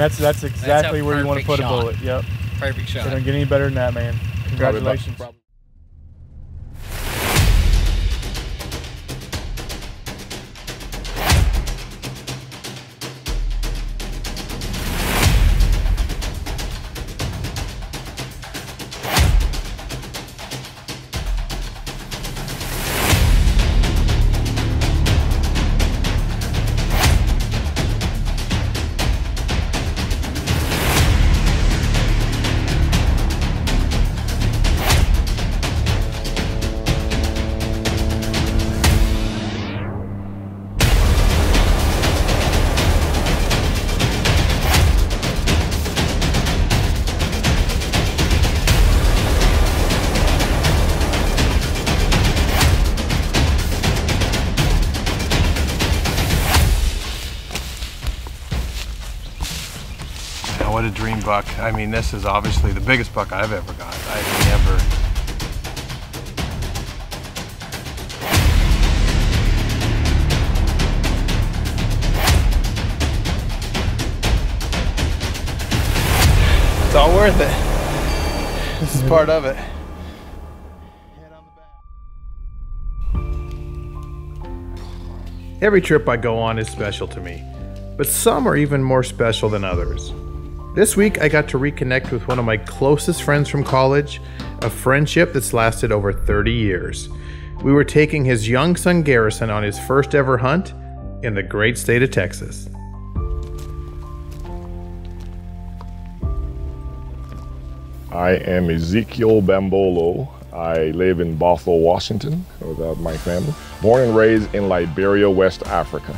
man. That's that's exactly a where you want to put perfect a bullet. Yep. Perfect It shot. don't get any better than that, man. Congratulations. I mean, this is obviously the biggest buck I've ever got. I've never. It's all worth it. This is part of it. Every trip I go on is special to me, but some are even more special than others. This week, I got to reconnect with one of my closest friends from college, a friendship that's lasted over 30 years. We were taking his young son Garrison on his first ever hunt in the great state of Texas. I am Ezechiel Bambolo. I live in Bothell, Washington, with my family. Born and raised in Liberia, West Africa.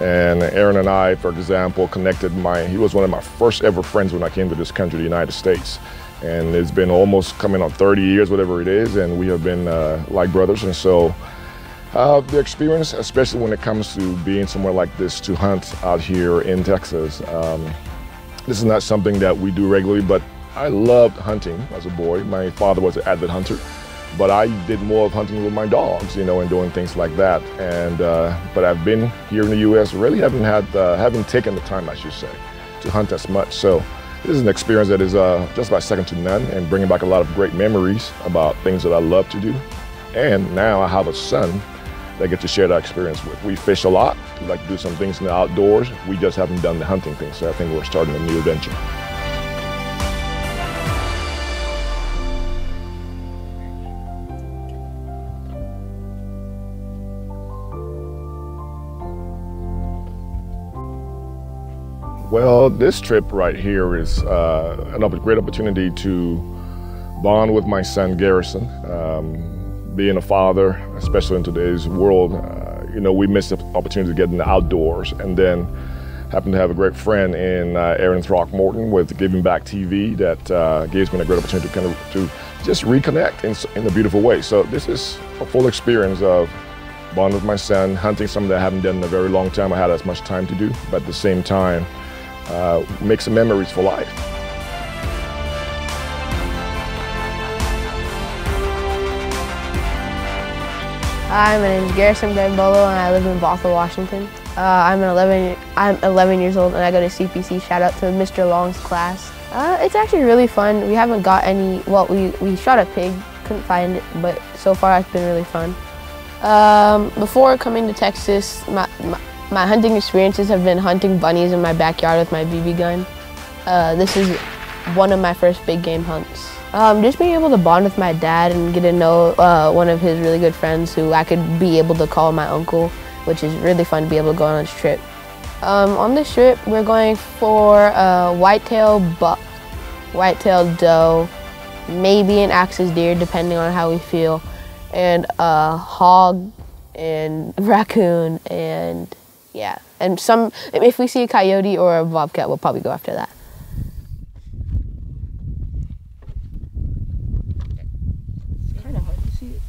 And Erin and I, for example, connected my, he was one of my first ever friends when I came to this country, the United States. And it's been almost coming on 30 years, whatever it is, and we have been uh, like brothers. And so uh, the experience, especially when it comes to being somewhere like this to hunt out here in Texas, um, this is not something that we do regularly, but I loved hunting as a boy. My father was an avid hunter, but I did more of hunting with my dogs, you know, and doing things like that. And uh, but I've been here in the U.S. Really haven't had, uh, haven't taken the time, I should say, to hunt as much. So this is an experience that is uh, just about second to none, and bringing back a lot of great memories about things that I love to do. And now I have a son that I get to share that experience with. We fish a lot. We like to do some things in the outdoors. We just haven't done the hunting thing, so I think we're starting a new adventure. Well, this trip right here is uh, an great opportunity to bond with my son Garrison. Um, being a father, especially in today's world, uh, you know, we miss the opportunity to get in the outdoors. And then happen to have a great friend in uh, Erin Throckmorton with Giving Back TV that uh, gives me a great opportunity to kind of to just reconnect in, in a beautiful way. So this is a full experience of bond with my son, hunting something that I haven't done in a very long time. I had as much time to do, but at the same time, uh, make some memories for life. Hi, my name is Garrison Bambolo and I live in Bothell, Washington. Uh, I'm an 11. I'm 11 years old and I go to CPC. Shout out to Mr. Long's class. Uh, it's actually really fun. We haven't got any. Well, we we shot a pig, couldn't find it, but so far it's been really fun. Um, before coming to Texas, my, my my hunting experiences have been hunting bunnies in my backyard with my BB gun. Uh, this is one of my first big game hunts. Um, just being able to bond with my dad and get to know uh, one of his really good friends who I could be able to call my uncle, which is really fun to be able to go on this trip. Um, on this trip, we're going for a whitetail buck, whitetail doe, maybe an axis deer, depending on how we feel, and a hog and raccoon and yeah, and some. If we see a coyote or a bobcat, we'll probably go after that. Kind of hard to see it.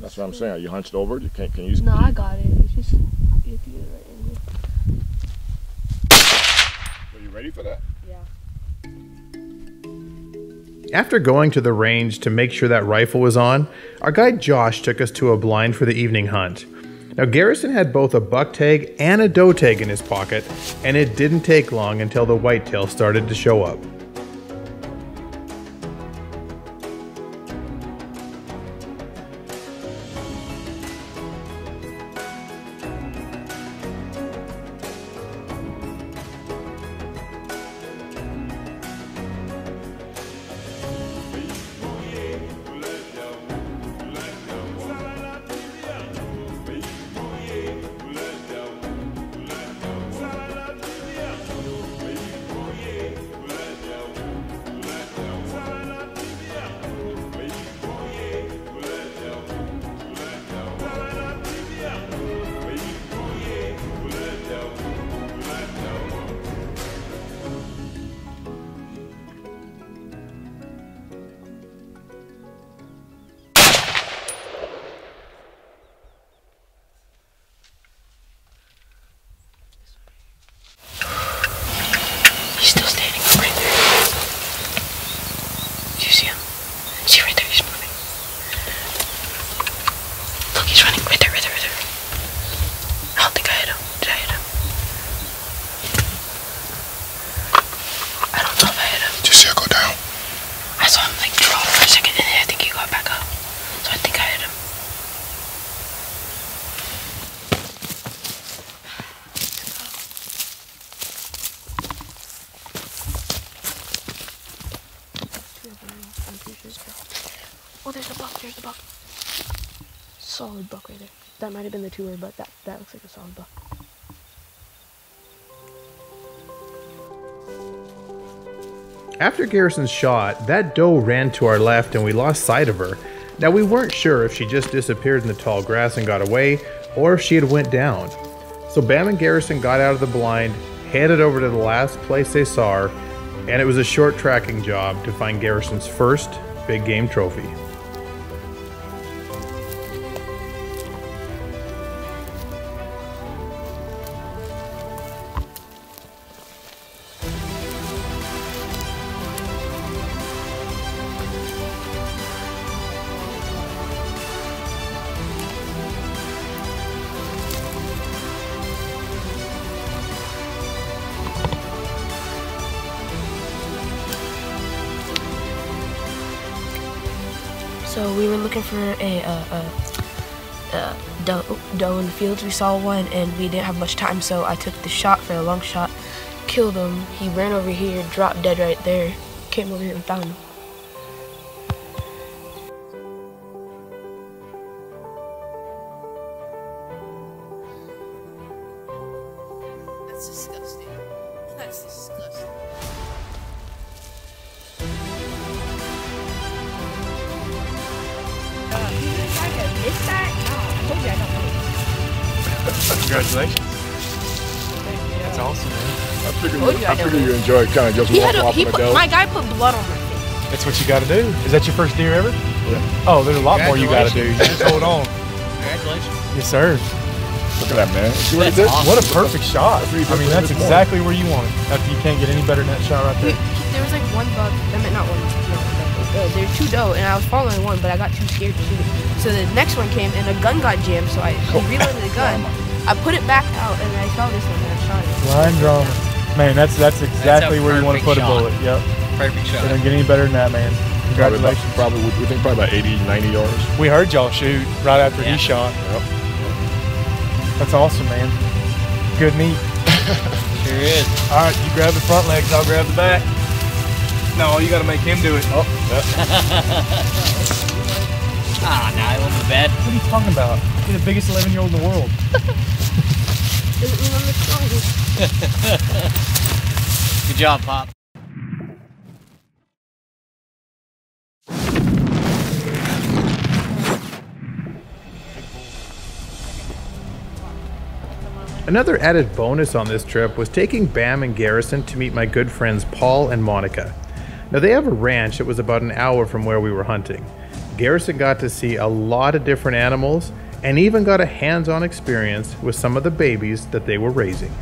That's what I'm saying. Are you hunched over? You can't. Can you? No, I got it. It's just you have to get the right angle. Are you ready for that? Yeah. After going to the range to make sure that rifle was on, our guide Josh took us to a blind for the evening hunt. Now, Garrison had both a buck tag and a doe tag in his pocket, and it didn't take long until the whitetail started to show up. You see him? See right there, he's moving. Look, he's running right there, right there, right there. I don't think I hit him. Did I hit him? I don't know if I hit him. Did you see it go down? I saw him like drop for a second and then I think he got back up. So I think I hit him. Oh, there's a buck. There's a buck. Solid buck right there. That might have been the tour, but that, that looks like a solid buck. After Garrison's shot, that doe ran to our left and we lost sight of her. Now we weren't sure if she just disappeared in the tall grass and got away, or if she had went down. So Bam and Garrison got out of the blind, headed over to the last place they saw her, and it was a short tracking job to find Garrison's first big game trophy. Looking for a, uh, uh, doe, doe in the fields. We saw one and we didn't have much time, so I took the shot for a long shot, killed him. He ran over here, dropped dead right there, came over here and found him. Awesome, man. I figure, Told you you, I I figure you enjoy kind of just He had a, off he put, my guy put blood on my face. That's what you got to do. Is that your first deer ever? Yeah. Oh, there's a lot more you got to do. You just hold on. Congratulations. Yes, sir. Look at that, man. See what he That's did? awesome. What a perfect shot. That's what he did I mean, that's exactly where you want it. After you can't get any better than that shot right there. there was like one buck. I mean, not one. No, uh, there were two doe, and I was following one, but I got too scared to shoot it. So the next one came, and a gun got jammed. So I he reloaded the gun. I put it back out, and I saw this one, and I shot it. Line drama. Man, that's that's exactly where you want to put perfect a bullet. Yep. Perfect It shot. doesn't get any better than that, man. Probably, about, Congratulations. probably, we think probably about 80, 90 yards. We heard y'all shoot right after Yeah. he shot. Yep. That's awesome, man. Good meat. Sure is. All right, you grab the front legs, I'll grab the back. No, you got to make him do it. Oh, Ah, now I went to bed. what are you talking about? You're the biggest 11 year old in the world. Doesn't mean I'm the strongest. Good job, Pop. Another added bonus on this trip was taking Bam and Garrison to meet my good friends Paul and Monica. Now, they have a ranch that was about an hour from where we were hunting. Garrison got to see a lot of different animals and even got a hands on experience with some of the babies that they were raising.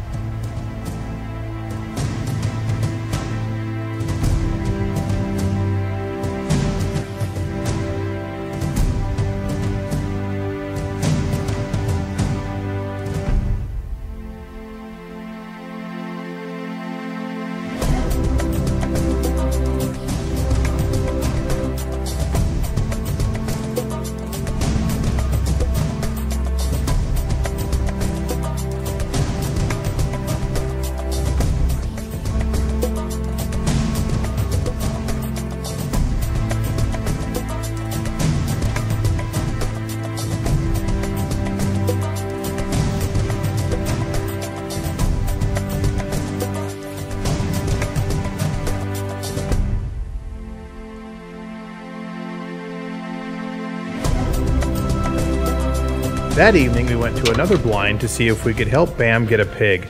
That evening, we went to another blind to see if we could help Bam get a pig.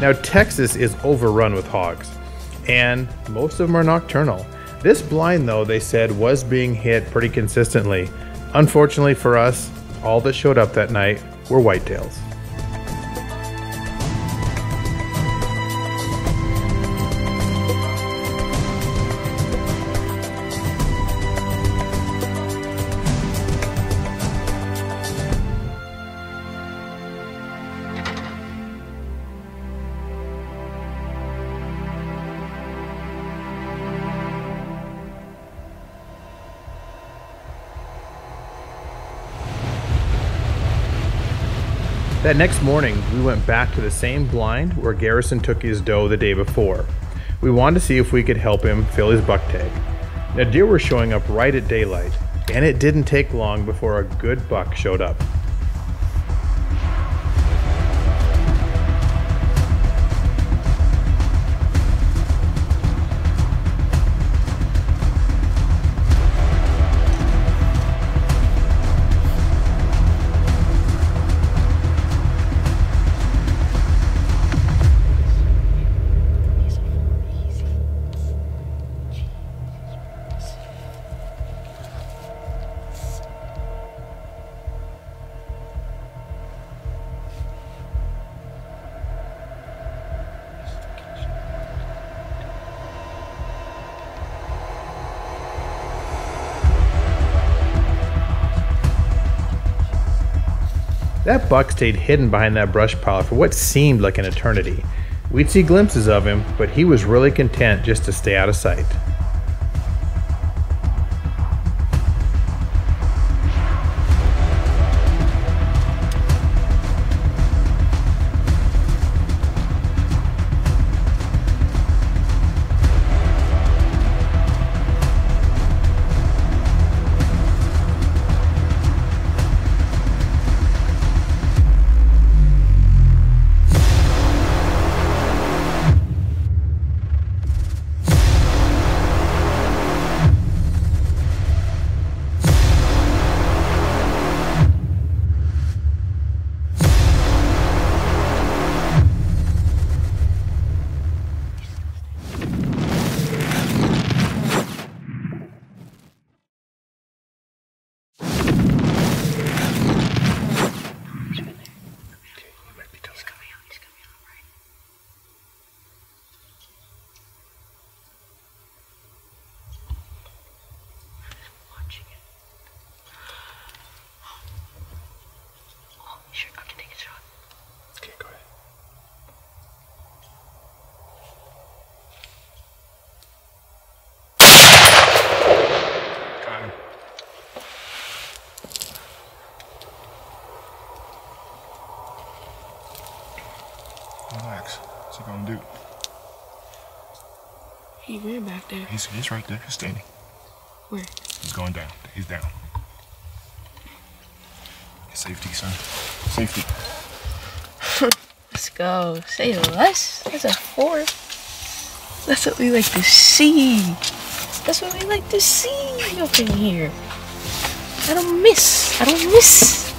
Now, Texas is overrun with hogs, and most of them are nocturnal. This blind, though, they said was being hit pretty consistently. Unfortunately for us, all that showed up that night were whitetails. That next morning, we went back to the same blind where Garrison took his doe the day before. We wanted to see if we could help him fill his buck tag. Now, deer were showing up right at daylight, and it didn't take long before a good buck showed up. That buck stayed hidden behind that brush pile for what seemed like an eternity. We'd see glimpses of him, but he was really content just to stay out of sight. He ran back there. He's, he's right there. He's standing. Where? He's going down. He's down. Safety, son. Safety. Let's go. Say less. That's a four. That's what we like to see. That's what we like to see up in here. I don't miss. I don't miss.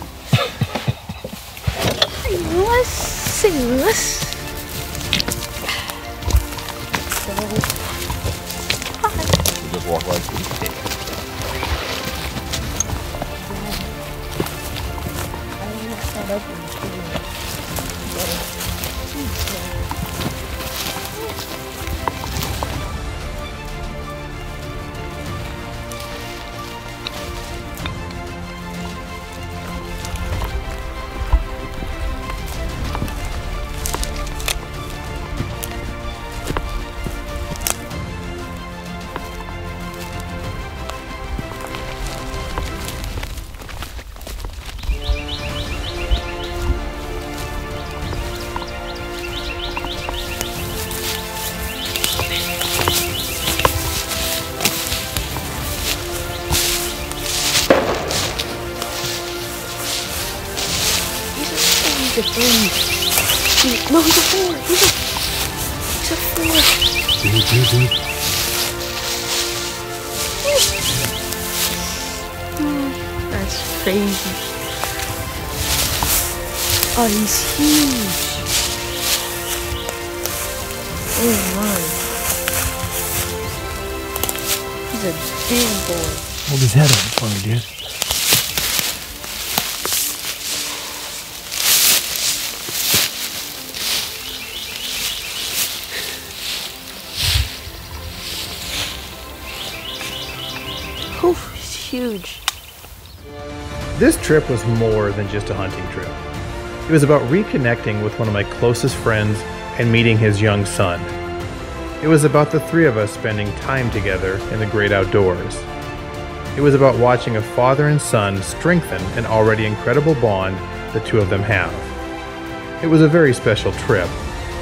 Say less. Say less. We just walk right through. He's three. No, he's a four. He's a. He's a four. That's crazy. Oh, he's huge. Oh my. He's a big boy. Hold his head up for me, dude. Huge. This trip was more than just a hunting trip. It was about reconnecting with one of my closest friends and meeting his young son. It was about the three of us spending time together in the great outdoors. It was about watching a father and son strengthen an already incredible bond the two of them have. It was a very special trip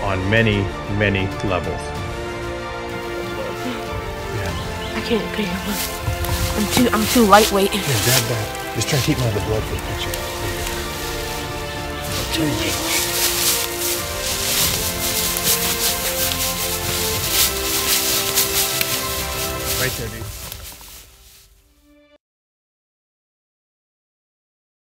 on many, many levels. I can't pick up. I'm too I'm too lightweight. Here, grab that. Just try and keep him out of the blood for the picture. Right there, dude.